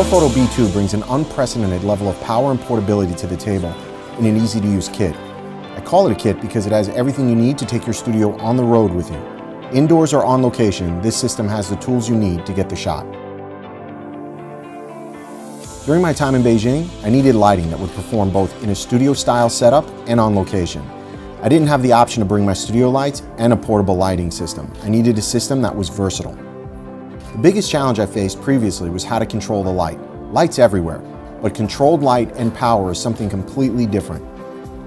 Profoto B2 brings an unprecedented level of power and portability to the table in an easy to use kit. I call it a kit because it has everything you need to take your studio on the road with you. Indoors or on location, this system has the tools you need to get the shot. During my time in Beijing, I needed lighting that would perform both in a studio style setup and on location. I didn't have the option to bring my studio lights and a portable lighting system. I needed a system that was versatile. The biggest challenge I faced previously was how to control the light. Light's everywhere, but controlled light and power is something completely different.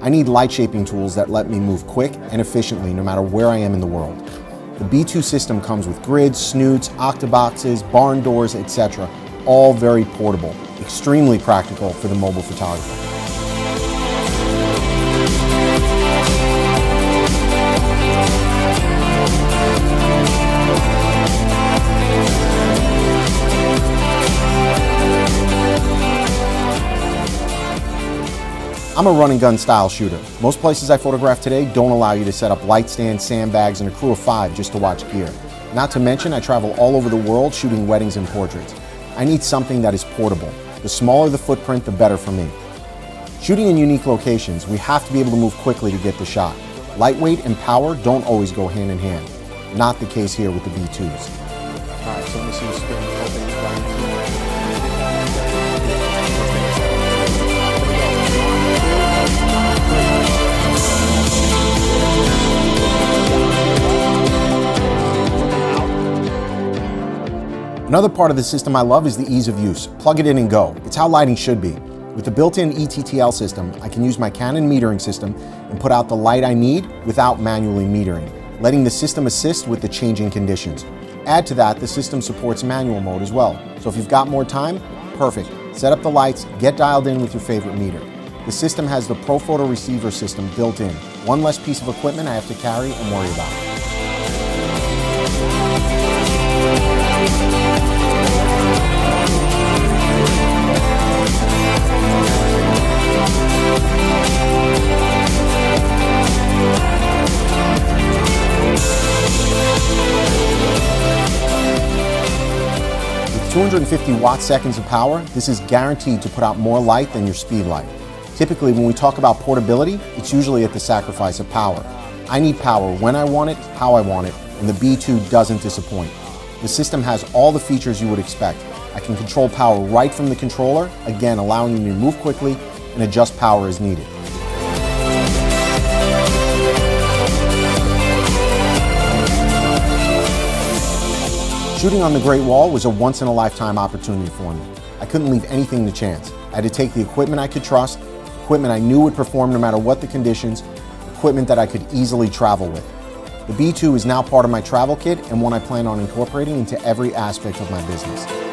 I need light shaping tools that let me move quick and efficiently no matter where I am in the world. The B2 system comes with grids, snoots, octaboxes, barn doors, etc. All very portable, extremely practical for the mobile photographer. I'm a run and gun style shooter. Most places I photograph today don't allow you to set up light stands, sandbags, and a crew of five just to watch gear. Not to mention, I travel all over the world shooting weddings and portraits. I need something that is portable. The smaller the footprint, the better for me. Shooting in unique locations, we have to be able to move quickly to get the shot. Lightweight and power don't always go hand in hand. Not the case here with the B2s. All right, so let me see spin. Another part of the system I love is the ease of use. Plug it in and go. It's how lighting should be. With the built-in ETTL system, I can use my Canon metering system and put out the light I need without manually metering, letting the system assist with the changing conditions. Add to that, the system supports manual mode as well. So if you've got more time, perfect. Set up the lights, get dialed in with your favorite meter. The system has the Profoto receiver system built in. One less piece of equipment I have to carry and worry about. 250 watt seconds of power, this is guaranteed to put out more light than your speed light. Typically, when we talk about portability, it's usually at the sacrifice of power. I need power when I want it, how I want it, and the B2 doesn't disappoint. The system has all the features you would expect. I can control power right from the controller, again allowing me to move quickly and adjust power as needed. Shooting on the Great Wall was a once-in-a-lifetime opportunity for me. I couldn't leave anything to chance. I had to take the equipment I could trust, equipment I knew would perform no matter what the conditions, equipment that I could easily travel with. The B2 is now part of my travel kit and one I plan on incorporating into every aspect of my business.